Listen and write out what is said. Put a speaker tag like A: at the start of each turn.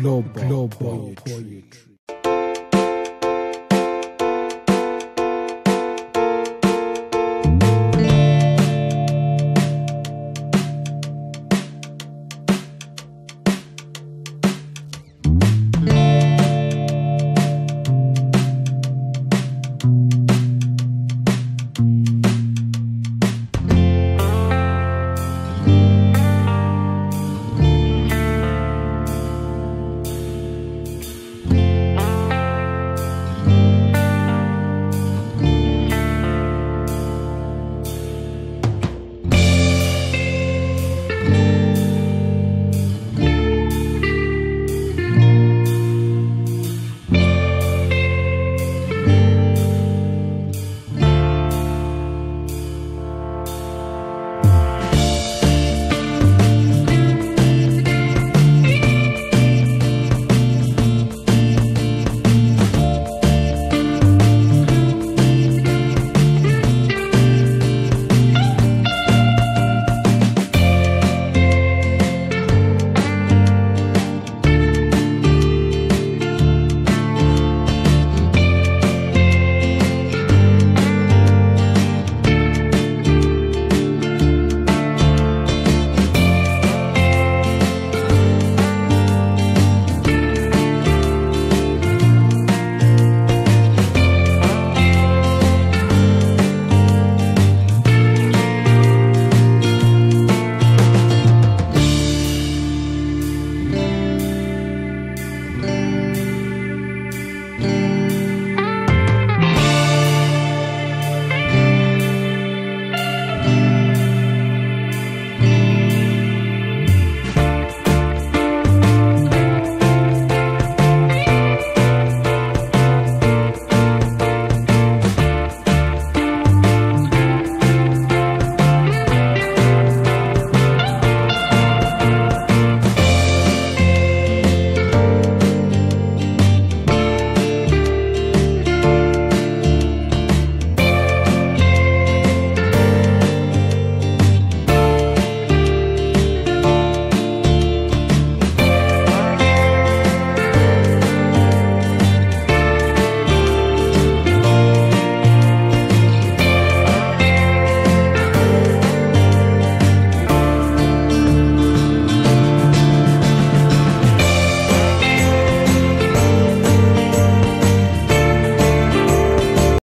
A: global, global poetry. poetry.